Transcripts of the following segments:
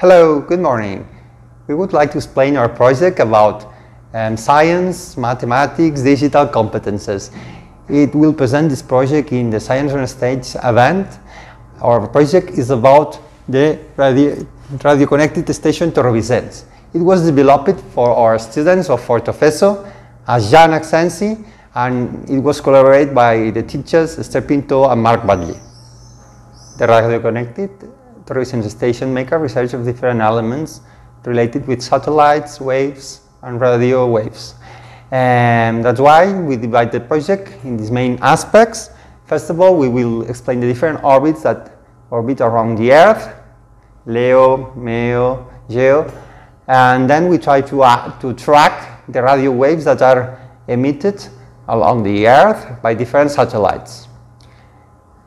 Hello, good morning. We would like to explain our project about um, science, mathematics, digital competences. It will present this project in the Science on Stage event. Our project is about the radio, radio connected station Torre. It was developed for our students of Fortofeso, as Jan Accensi, and it was collaborated by the teachers Esther Pinto and Marc Batlle. The radio connected Station make a research of different elements related with satellites, waves, and radio waves. And that's why we divide the project in these main aspects. First of all, we will explain the different orbits that orbit around the Earth, LEO, MEO, GEO, and then we try to, uh, to track the radio waves that are emitted along the Earth by different satellites.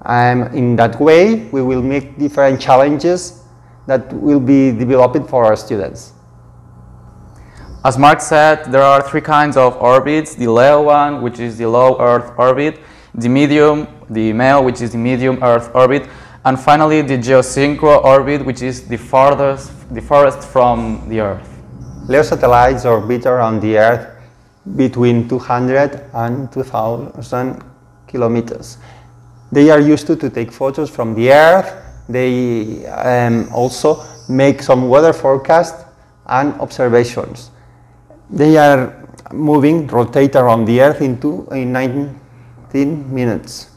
And in that way, we will make different challenges that will be developed for our students. As Marc said, there are three kinds of orbits, the low one, which is the low Earth orbit, the medium, the MEO, which is the medium Earth orbit, and finally the geosynchro orbit, which is the farthest, the farthest from the Earth. LEO satellites orbit around the Earth between 200 and 2000 kilometers. They are used to, to take photos from the Earth. They um, also make some weather forecast and observations. They are moving, rotate around the Earth in, two, in 19 minutes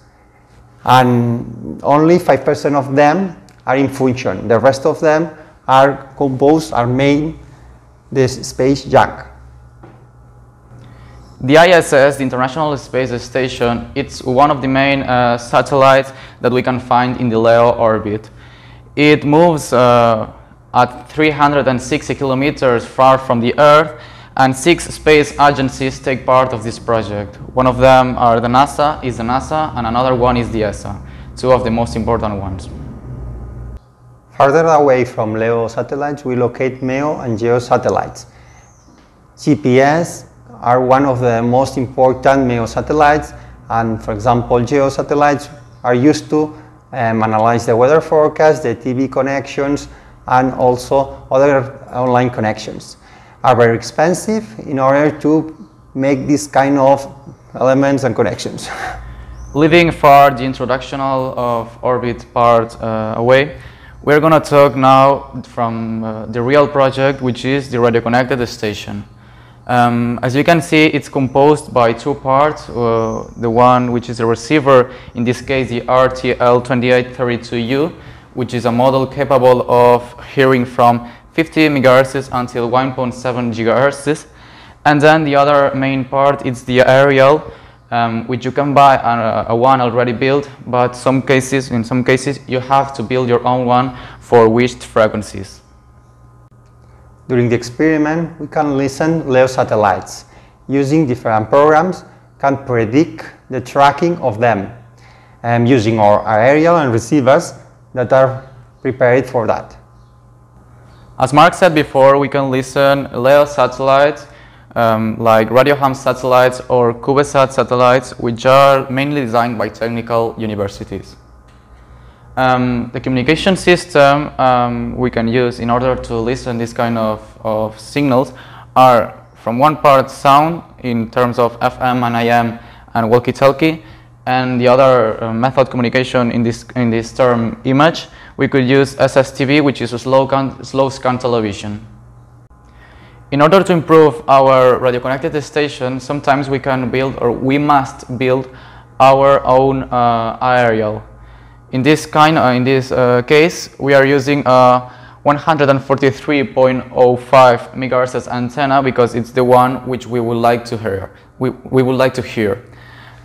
and only 5% of them are in function. The rest of them are composed, are made this space junk. The ISS, the International Space Station, it's one of the main uh, satellites that we can find in the LEO orbit. It moves uh, at 360 kilometers far from the Earth and six space agencies take part of this project. One of them are the NASA, is the NASA, and another one is the ESA, two of the most important ones. Further away from LEO satellites, we locate MEO and GEO satellites. GPS are one of the most important MEO satellites, and for example, GEO satellites are used to um, analyze the weather forecast, the TV connections, and also other online connections are very expensive in order to make this kind of elements and connections. Leaving far the introductional of orbit part uh, away, we're going to talk now from uh, the real project, which is the radio connected station. Um, as you can see, it's composed by two parts. Uh, the one which is a receiver, in this case the RTL2832U, which is a model capable of hearing from 50 megahertz until 1.7 gigahertz. And then the other main part is the aerial, um, which you can buy a, a, one already built, but some cases, in some cases, you have to build your own one for wished frequencies. During the experiment, we can listen LEO satellites. Using different programs, can predict the tracking of them, um, using our aerial and receivers that are prepared for that. As Marc said before, we can listen LEO satellites um, like Radio Ham satellites or CubeSat satellites, which are mainly designed by technical universities. Um, the communication system um, we can use in order to listen this kind of, of signals are from one part sound in terms of FM and AM and walkie-talkie, and the other uh, method communication in this, in this term image, we could use SSTV, which is a slow, slow scan television. In order to improve our radio connected station, sometimes we can build or we must build our own uh, aerial. In this kind, uh, in this uh, case, we are using a 143.05 megahertz antenna because it's the one which we would like to hear. We, we would like to hear.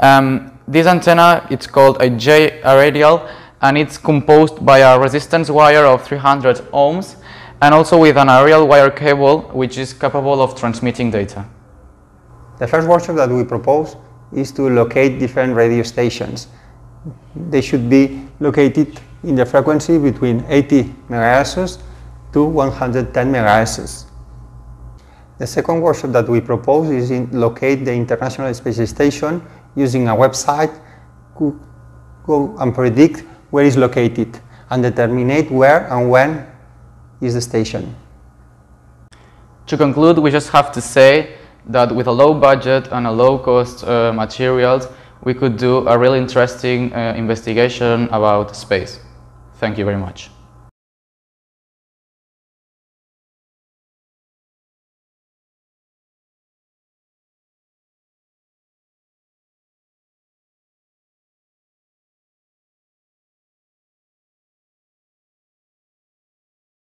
Um, this antenna, it's called a J radial and it's composed by a resistance wire of 300 ohms and also with an aerial wire cable which is capable of transmitting data. The first workshop that we propose is to locate different radio stations. They should be located in the frequency between 80 MHz to 110 MHz. The second workshop that we propose is in locate the International Space Station using a website go and predict where it's located and determine where and when is the station. To conclude, we just have to say that with a low budget and a low cost uh, materials, we could do a really interesting uh, investigation about space. Thank you very much.